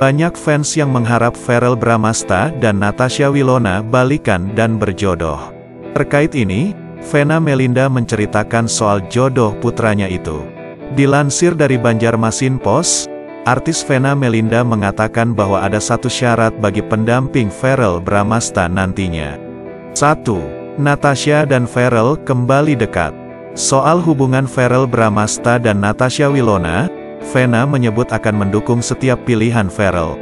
Banyak fans yang mengharap Ferel Bramasta dan Natasha Wilona balikan dan berjodoh. Terkait ini, Vena Melinda menceritakan soal jodoh putranya itu. Dilansir dari Banjarmasin Post, artis Vena Melinda mengatakan bahwa ada satu syarat bagi pendamping Ferel Bramasta nantinya. 1. Natasha dan Ferel kembali dekat. Soal hubungan Ferel Bramasta dan Natasha Wilona, Vena menyebut akan mendukung setiap pilihan Ferel.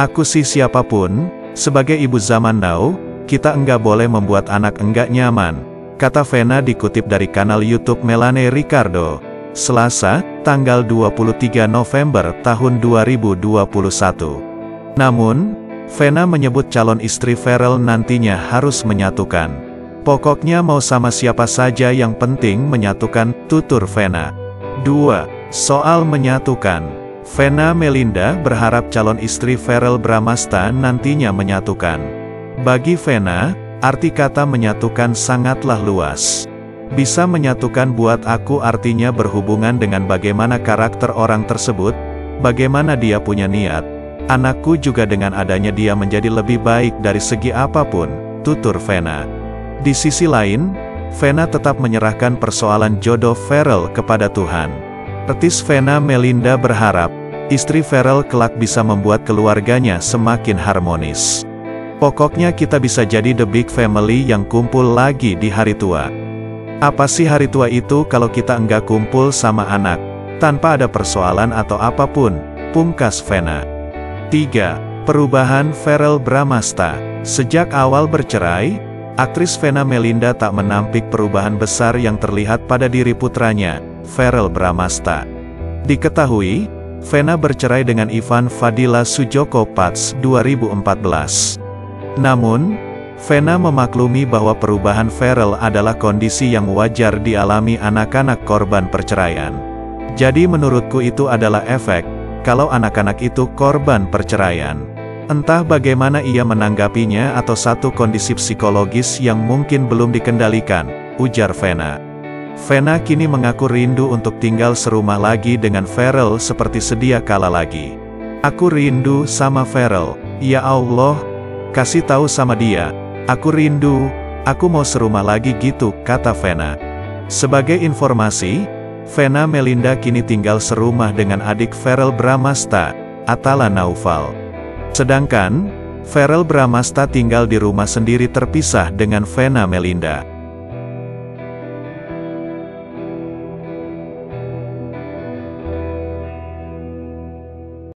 Aku sih siapa pun, sebagai ibu zaman now, kita enggak boleh membuat anak enggak nyaman, kata Vena dikutip dari kanal YouTube Melanie Ricardo. Selasa, tanggal 23 November tahun 2021. Namun, Vena menyebut calon istri Ferel nantinya harus menyatukan. Pokoknya mau sama siapa saja yang penting menyatukan, tutur Vena. 2. Soal menyatukan, Vena Melinda berharap calon istri Ferel Bramasta nantinya menyatukan. Bagi Vena, arti kata menyatukan sangatlah luas. Bisa menyatukan buat aku artinya berhubungan dengan bagaimana karakter orang tersebut, bagaimana dia punya niat. Anakku juga dengan adanya dia menjadi lebih baik dari segi apa pun, tutur Vena. Di sisi lain, Vena tetap menyerahkan persoalan jodoh Ferel kepada Tuhan. Artis Vena Melinda berharap, istri Ferel kelak bisa membuat keluarganya semakin harmonis. Pokoknya kita bisa jadi the big family yang kumpul lagi di hari tua. Apa sih hari tua itu kalau kita enggak kumpul sama anak, tanpa ada persoalan atau apa pun, pungkas Vena. 3. Perubahan Ferel Bramasta Sejak awal bercerai, aktris Vena Melinda tak menampik perubahan besar yang terlihat pada diri putranya, Ferel Bramasta. Diketahui, Vena bercerai dengan Ivan Fadila Sujoko Pats 2014. Namun, Vena memaklumi bahwa perubahan Ferel adalah kondisi yang wajar dialami anak-anak korban perceraian. Jadi menurutku itu adalah efek, kalau anak-anak itu korban perceraian. Entah bagaimana ia menanggapinya atau satu kondisi psikologis yang mungkin belum dikendalikan, ujar Vena. Vena kini mengaku rindu untuk tinggal serumah lagi dengan Ferel seperti sedia kala lagi. Aku rindu sama Ferel, ya Allah, kasih tahu sama dia, aku rindu, aku mau serumah lagi gitu, kata Vena. Sebagai informasi, Vena Melinda kini tinggal serumah dengan adik Ferel Bramasta, Atala Naufal. Sedangkan, Ferel Bramasta tinggal di rumah sendiri terpisah dengan Vena Melinda.